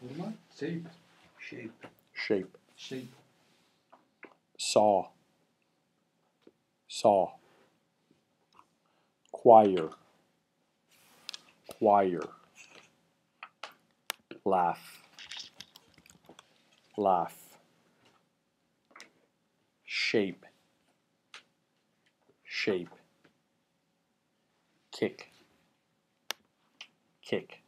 What am Shape. Shape. shape, Shape. saw, saw, choir, choir, laugh, laugh, shape, shape, kick, kick,